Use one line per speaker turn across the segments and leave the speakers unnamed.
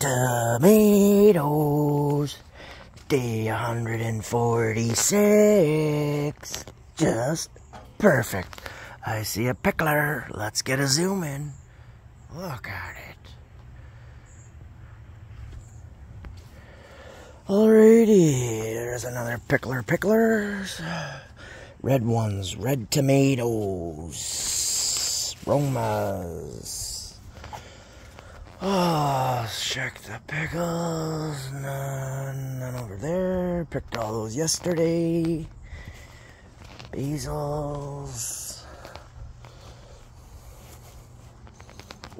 tomatoes. Day 146. Just perfect. I see a pickler. Let's get a zoom in. Look at it. Alrighty, there's another pickler picklers. Red ones, red tomatoes, Romas. Oh, check the pickles. None, none over there. Picked all those yesterday. Basils.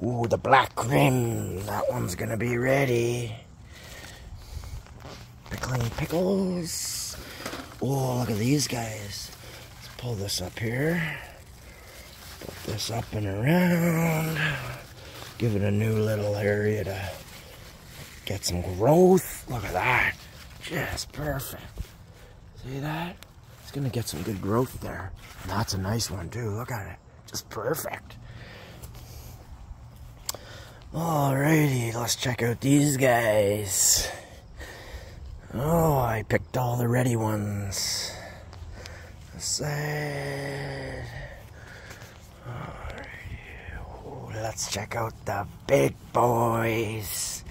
Ooh, the Black Krim. That one's gonna be ready. Pickling pickles. Oh, look at these guys. Let's pull this up here. Put this up and around. Give it a new little area to get some growth. Look at that. Just perfect. See that? It's gonna get some good growth there. And that's a nice one too. Look at it. Just perfect. Alrighty, let's check out these guys. Oh, I picked all the ready ones. Oh, let's check out the big boys.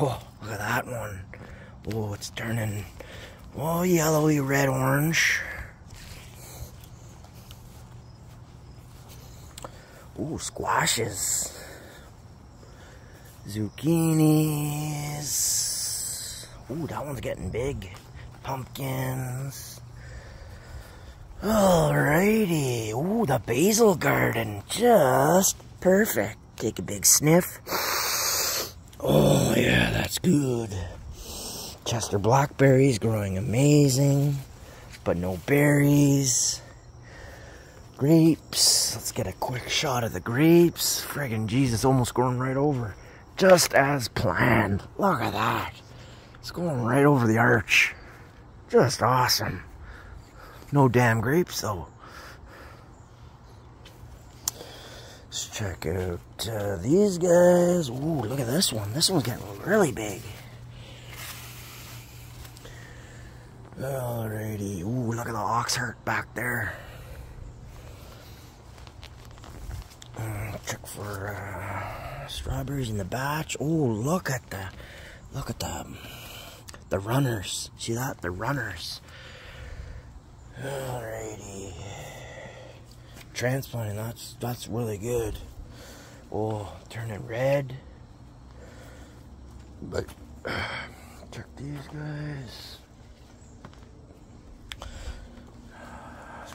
Oh, look at that one. Oh, it's turning oh yellowy red orange. Oh, squashes. Zucchinis. Ooh, that one's getting big. Pumpkins. Alrighty. Ooh, the basil garden. Just perfect. Take a big sniff. Oh, yeah, that's good. Chester blackberries growing amazing, but no berries. Grapes. Let's get a quick shot of the grapes. Friggin' Jesus, almost going right over. Just as planned. Look at that. It's going right over the arch. Just awesome. No damn grapes though. Check out uh, these guys. Ooh, look at this one. This one's getting really big. Alrighty. Ooh, look at the ox heart back there. Uh, check for uh, strawberries in the batch. Oh, look at the, look at the the runners. See that? The runners. Alrighty. Transplanting, that's that's really good. Oh, turning red. But check these guys.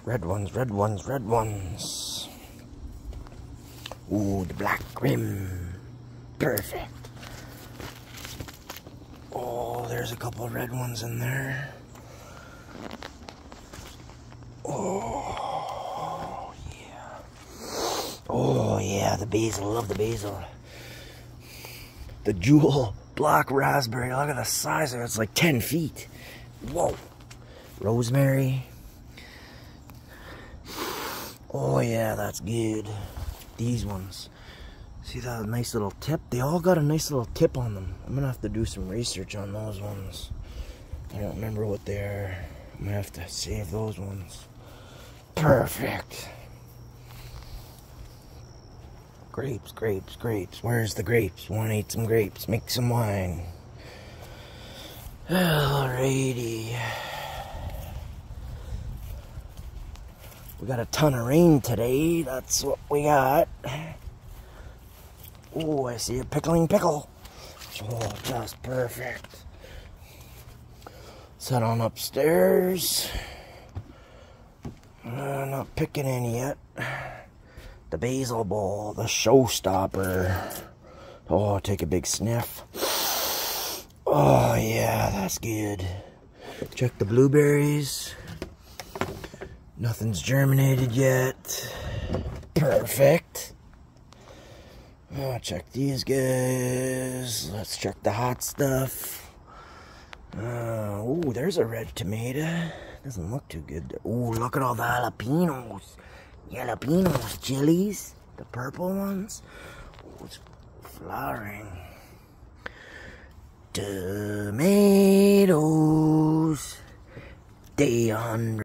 Red ones, red ones, red ones. Ooh, the Black Krim. Perfect. Oh, there's a couple of red ones in there. Oh, yeah. Oh, yeah, the basil. Love the basil. The jewel black raspberry. Look at the size of it. It's like 10 feet. Whoa. Rosemary. Oh, yeah, that's good. These ones. See that nice little tip? They all got a nice little tip on them. I'm gonna have to do some research on those ones. I don't remember what they are. I'm gonna have to save those ones. Perfect. Grapes, grapes, grapes. Where's the grapes? Wanna eat some grapes? Make some wine. Alrighty. We got a ton of rain today. That's what we got. Oh, I see a pickling pickle. Oh, just perfect. Set on upstairs. Uh, not picking any yet. The basil ball, the showstopper. Oh, take a big sniff. Oh, yeah, that's good. Check the blueberries. Nothing's germinated yet. Perfect. Oh, check these guys. Let's check the hot stuff. Uh, oh, there's a red tomato. Doesn't look too good. Oh, look at all the jalapenos. Jalapenos, chilies. The purple ones. Oh, it's flowering. tomatoes. They on